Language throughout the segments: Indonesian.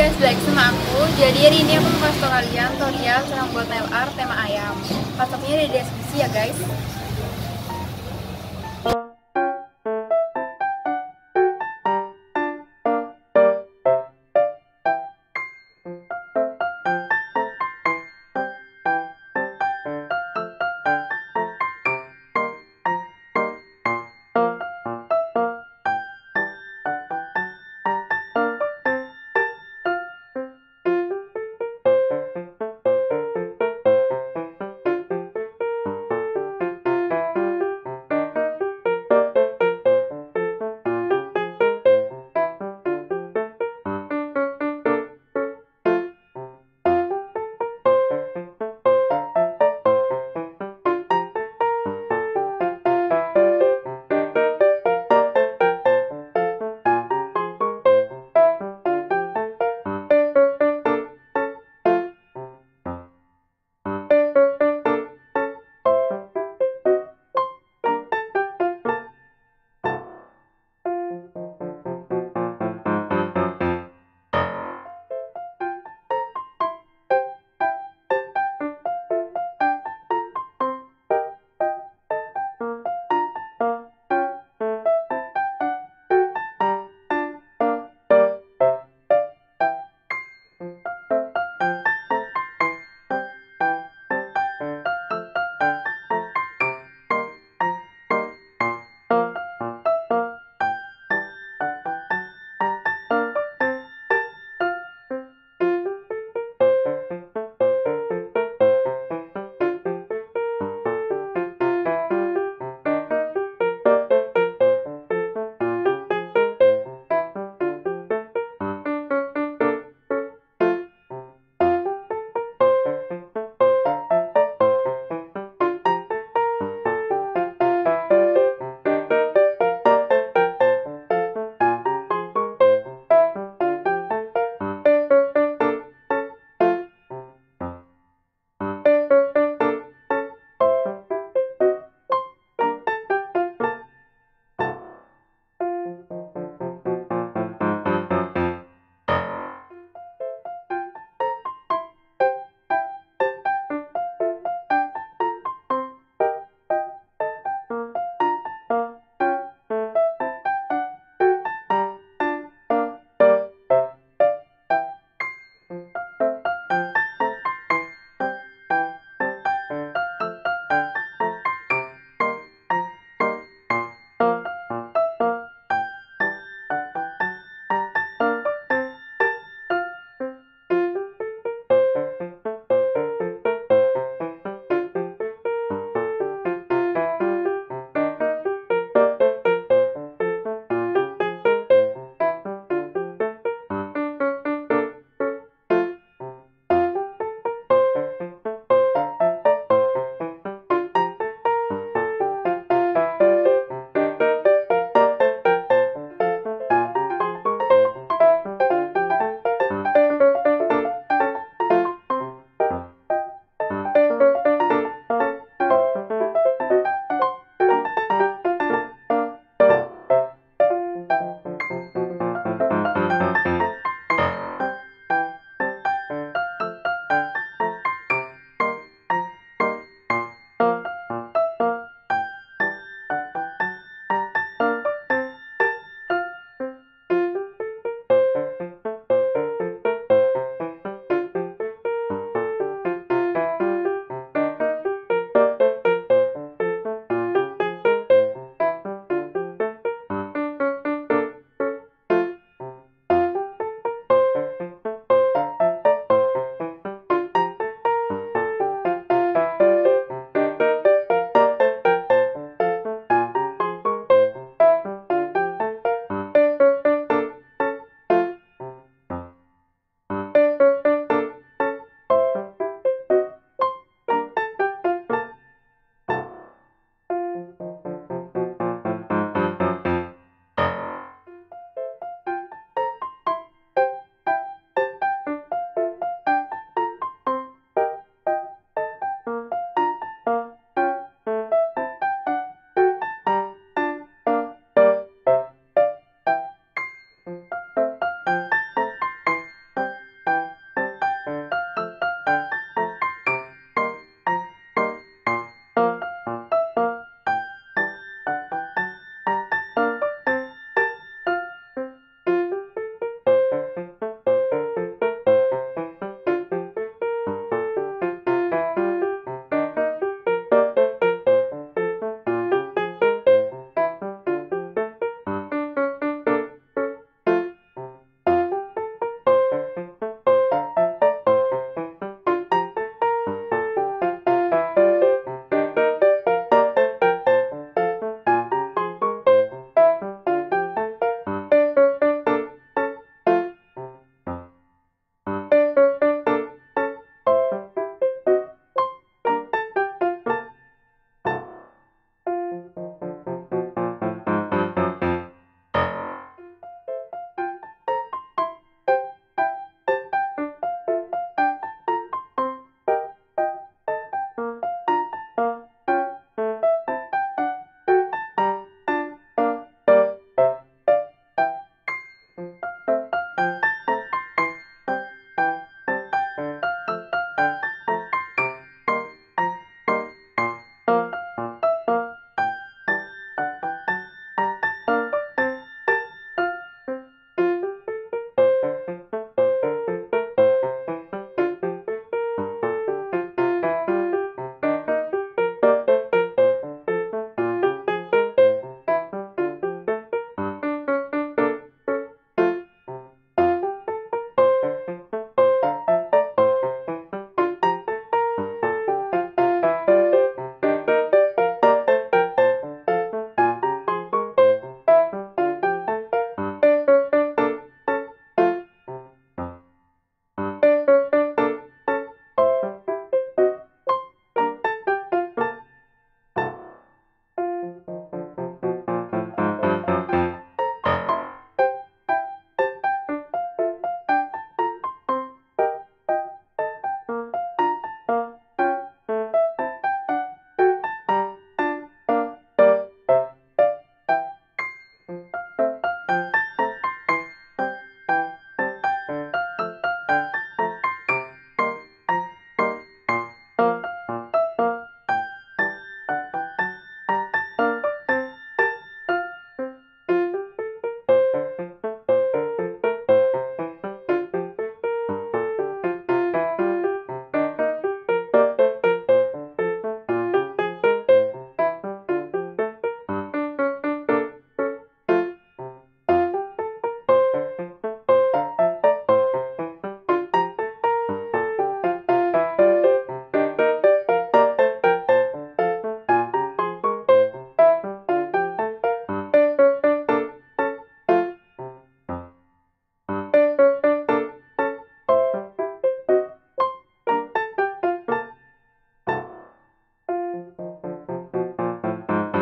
guys, balik sama aku. Jadi hari ini aku mau kasih tau kalian tutorial cara membuat nail art tema ayam. Pasoknya di deskripsi ya guys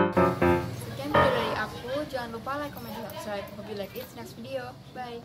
Sekian video dari aku. Jangan lupa like, comment, subscribe. Hope you like it. Next video. Bye.